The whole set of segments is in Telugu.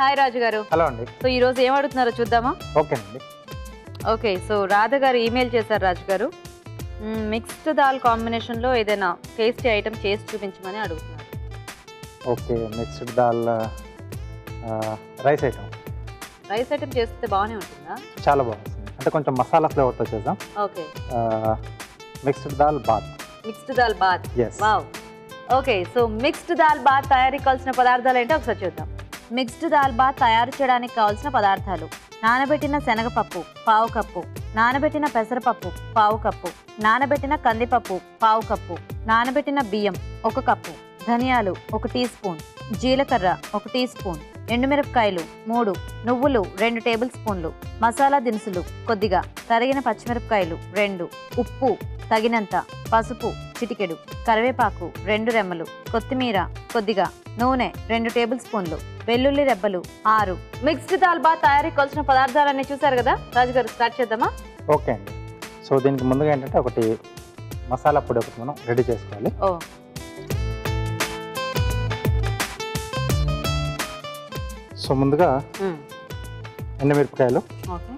హాయ్ రాజు గారు. హలో అండి. సో ఈ రోజు ఏం అడుగుతున్నారో చూద్దామా? ఓకేనండి ఓకే సో రాధ గారు ఈమెయిల్ చేశారు రాజు గారు. మిక్స్డ్ దాల్ కాంబినేషన్లో ఏదైనా టేస్టీ ఐటమ్ చేసి చూపించమని అడుగుతున్నారు. Okay mixed dal rice item rice item చేస్తే బాగానే ఉంటుందా? చాలా బాగుంది అంటే కొంచెం మసాలా ఫ్లేవర్తో చేద్దాం. Okay. Mixed dal bath. Mixed dal bath. Wow. Okay so mixed dal bath తయారీకి కావాల్సిన పదార్థాలు ఏంటో ఒకసారి చూద్దాం. మిక్స్డ్ దాల్ బాత్ తయారు చేయడానికి కావాల్సిన పదార్థాలు. నానబెట్టిన శనగపప్పు పావు కప్పు. నానబెట్టిన పెసరపప్పు పావు కప్పు. నానబెట్టిన కందిపప్పు పావు కప్పు. నానబెట్టిన బియ్యం ఒక కప్పు. ధనియాలు ఒక టీ స్పూన్. జీలకర్ర ఒక టీ స్పూన్. ఎండుమిరపకాయలు మూడు. నువ్వులు రెండు టేబుల్ స్పూన్లు. మసాలా దినుసులు కొద్దిగా. తరిగిన పచ్చిమిరపకాయలు రెండు. ఉప్పు తగినంత. పసుపు చిటికెడు. కరివేపాకు రెండు రెమ్మలు. కొత్తిమీర కొద్దిగా. నూనె రెండు టేబుల్ స్పూన్లు. వెల్లుల్లి రెబ్బలు ఆరు. మిక్స్డ్ దాల్ బాత్ తయారీకి కావాల్సిన పదార్థాలన్నీ చూసారు కదా? రాజుగారు స్టార్ట్ చేద్దామా? ఓకే అండి. సో దీనికి ముందుగా ఏంటంటే ఒకటి మసాలా పొడి ఒకటి మనం రెడీ చేసుకోవాలి. ఓ. సో ముందుగా ఎండుమిరపకాయలు. ఓకే.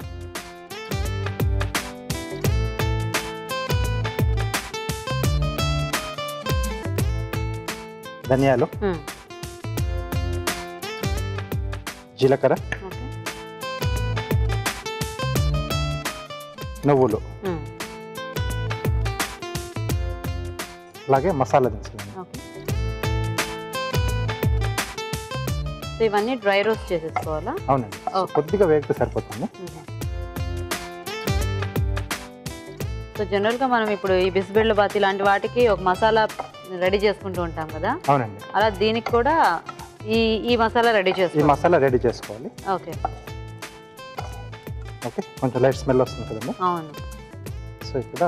ధనియాలు. జీలకర్ర. నువ్వులు. అలాగే మసాలా దినుసులు ఇవన్నీ డ్రై రోస్ట్ చేసేసుకోవాలా? అవునండి. కొద్దిగా వేగితే సరిపోతుంది. సో జనరల్గా మనం ఇప్పుడు ఈ బిస్బెళ్ళ బాత్ ఇలాంటి వాటికి ఒక మసాలా రెడీ చేసుకుంటూ ఉంటాం కదా? అవునండి. అలా దీనికి కూడా ఈ ఈ మసాలా రెడీ ఈ చేసుకోవాలి మసాలా రెడీ చేసుకోవాలి. ఓకే. ఓకే కొంచెం లైట్ స్మెల్ వస్తుంది కదండి అవును. సో ఇక్కడ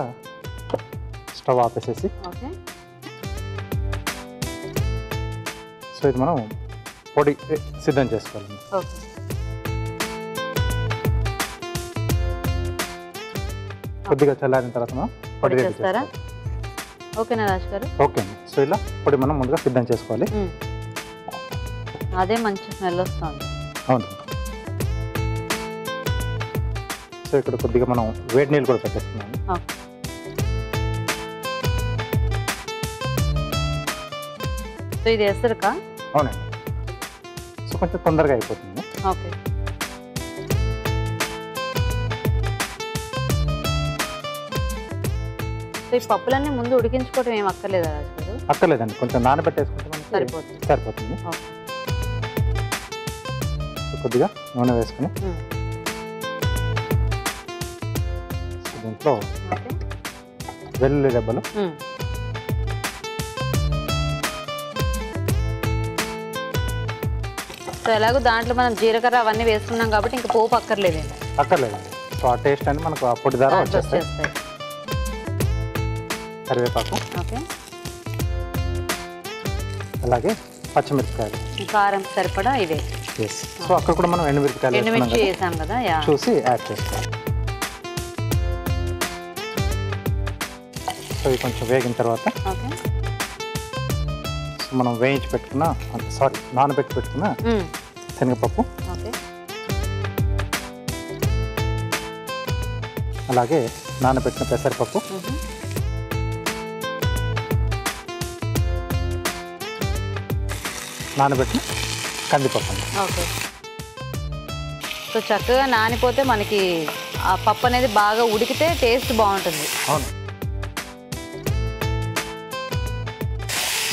స్టవ్ ఆపేసేసి. ఓకే. సో ఇది మనం పొడి సిద్ధం చేసుకోవాలి. ఓకే. కొద్దిగా చల్లారిన తర్వాత మనం పొడి రెడీ చేస్తారా? ఓకేనా రాజ్ గారు? ఓకే అండి. సో ఇలా పొడి మనం ముందుగా సిద్ధం చేసుకోవాలి. అదే మంచి స్మెల్ వస్తుంది. అవును. సో ఇక్కడ కొద్దిగా మనం వేడి నీళ్ళు కూడా పెట్టేస్తున్నాము. సో ఇది ఎసరుకా? అవునండి. సో కొంచెం తొందరగా అయిపోతుంది. ఓకే. సో ఈ పప్పులన్నీ ముందు ఉడికించుకోవటం ఏం అక్కర్లేదా అక్కర్లేదండి. కొంచెం నానబెట్టేసుకుంటే సరిపోతుంది. సరిపోతుంది. కొద్దిగా నూనె వేసుకుని. దీంట్లో వెల్లుల్లి దెబ్బలు మ్మ్. సో ఎలాగో దాంట్లో మనం జీలకర్ర అవన్నీ వేసుకున్నాం కాబట్టి ఇంకా పోపు అక్కర్లేదండి. అక్కర్లేదండి సో ఆ టేస్ట్ అని మనకు ద్వారా దాంట్లో వచ్చేస్తాయి. కరివేపాకు. ఓకే. అలాగే పచ్చిమిరపకాయలు. కారం సరిపడా ఇవే. ఎస్ సో అక్కడ కూడా మనం ఎండుమిరపకాయలు ఎండుమిర్చి వేసాం కదా. చూసి యాడ్ చేసుకోవాలి సో ఇది కొంచెం వేగిన తర్వాత సో మనం వేయించి పెట్టుకున్న సారీ నానబెట్టి పెట్టుకున్న. శనగపప్పు. అలాగే నానబెట్టిన పెసరపప్పు. నానబెట్టిన కందిపప్పు ఓకే. సో చక్కగా నానిపోతే మనకి ఆ పప్పు అనేది బాగా ఉడికితే టేస్ట్ బాగుంటుంది. అవును.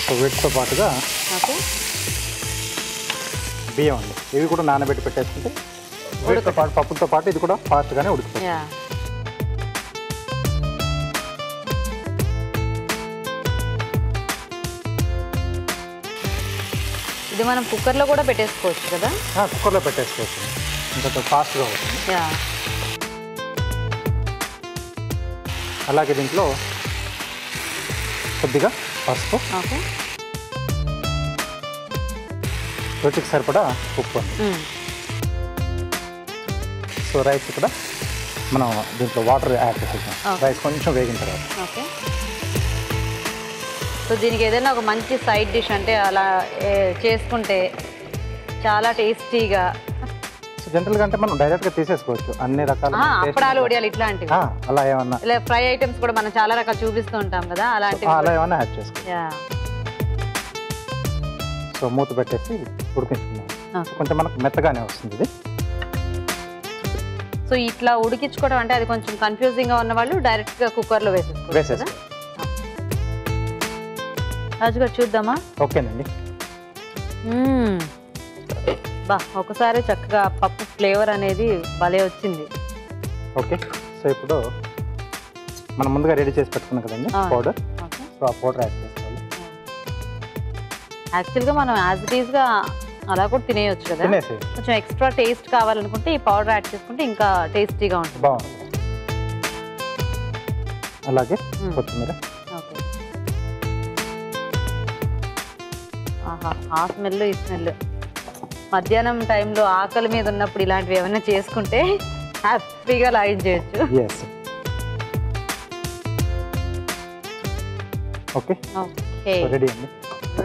సో వీటితో పాటుగా ఓకే. బియ్యం అండి. ఇవి కూడా నానబెట్టి పెట్టేసుకుంటే వీటితో పాటు పప్పుతో పాటు ఇది కూడా ఫాస్ట్గానే ఉడికిపోతుంది. ఇది మనం కుక్కర్లో కూడా పెట్టేసుకోవచ్చు కదా? కుక్కర్లో పెట్టేసుకోవచ్చు. ఇంకొంచెం ఫాస్ట్గా అవుతుంది. యా. అలాగే దీంట్లో కొద్దిగా పసుపు. ఓకే. రుచికి సరిపడా ఉప్పు. సో రైస్ కూడా మనం దీంట్లో వాటర్ యాడ్ చేసేసాం. రైస్ కొంచెం వేగిన తర్వాత. ఓకే. సో దీనికి ఏదైనా ఒక మంచి సైడ్ డిష్ అంటే అలా చేసుకుంటే చాలా టేస్టీగా. సో జనరల్గా అంటే మనం డైరెక్ట్గా తీసేసుకోవచ్చు. అన్ని రకాల అప్పడాలు. వడియాలు ఇట్లాంటివి. అలా ఏమన్నా. ఇలా ఫ్రై ఐటమ్స్ కూడా మనం చాలా రకాలు చూపిస్తూ ఉంటాం కదా అలాంటివి అలా. ఏమన్నా యాడ్ చేసుకోవచ్చు. యా. సో మూత పెట్టేసి ఉడికించుకున్నాం కొంచెం మనకు మెత్తగానే వస్తుంది ఇది. సో ఇట్లా ఉడికించుకోవడం అంటే అది కొంచెం కన్ఫ్యూజింగ్గా ఉన్న వాళ్ళు డైరెక్ట్గా కుక్కర్లో వేసేసుకోవచ్చు వేసేసుకో రాజు గారు చూద్దామా? ఓకేనండి. బా ఒకసారి చక్కగా పప్పు ఫ్లేవర్ అనేది భలే వచ్చింది. ఓకే సో ఇప్పుడు మనం ముందుగా రెడీ చేసి పెట్టుకున్నాం కదండి. పౌడర్. సో ఆ పౌడర్ యాడ్ చేసుకోవాలి. యాక్చువల్గా మనం యాజ్ ఇట్ ఈస్గా అలా కూడా తినేయొచ్చు కదా. కొంచెం ఎక్స్ట్రా టేస్ట్ కావాలనుకుంటే ఈ పౌడర్ యాడ్ చేసుకుంటే ఇంకా టేస్టీగా ఉంటుంది. బాగుంటుంది అలాగే. కొత్తిమీర. ఆహా ఆ స్మెల్ ఈ స్మెల్. మధ్యాహ్నం టైంలో ఆకలి మీద ఉన్నప్పుడు ఇలాంటివి ఏమైనా చేసుకుంటే హ్యాపీగా లాగిన్ చేయొచ్చు. Okay okay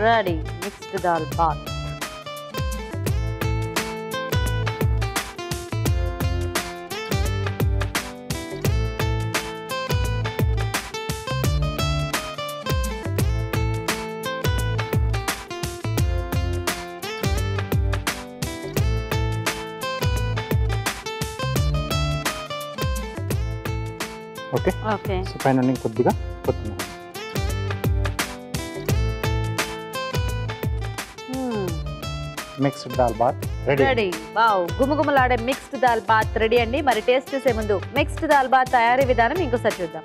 ready mixed dal bath okay? Okay. So పైన కొద్దిగా కొత్తిమీర. Mixed dal bath ready ready wow గుమగుమలాడే మిక్స్డ్ దాల్ బాత్ రెడీ అండి. మరి టేస్ట్ చేసే ముందు మిక్స్డ్ దాల్ బాత్ తయారీ విధానం ఇంకోసారి చూద్దాం.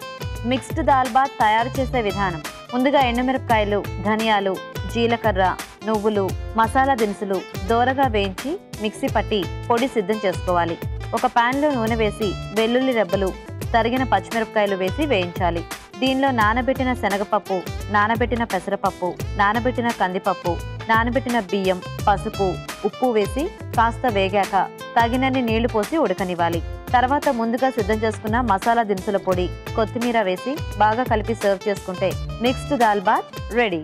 మిక్స్డ్ దాల్ బాత్ తయారు చేసే విధానం. ముందుగా ఎండుమిరపకాయలు ధనియాలు జీలకర్ర నువ్వులు మసాలా దినుసులు దోరగా వేయించి మిక్సీ పట్టి పొడి సిద్ధం చేసుకోవాలి. ఒక పాన్లో నూనె వేసి వెల్లుల్లి రెబ్బలు తరిగిన పచ్చిమిరపకాయలు వేసి వేయించాలి. దీనిలో నానబెట్టిన శనగపప్పు నానబెట్టిన పెసరపప్పు నానబెట్టిన కందిపప్పు నానబెట్టిన బియ్యం పసుపు ఉప్పు వేసి కాస్త వేగాక తగినన్ని నీళ్ళు పోసి ఉడకనివ్వాలి. తర్వాత ముందుగా సిద్ధం చేసుకున్న మసాలా దినుసుల పొడి కొత్తిమీర వేసి బాగా కలిపి సర్వ్ చేసుకుంటే మిక్స్డ్ దాల్ బాత్ రెడీ.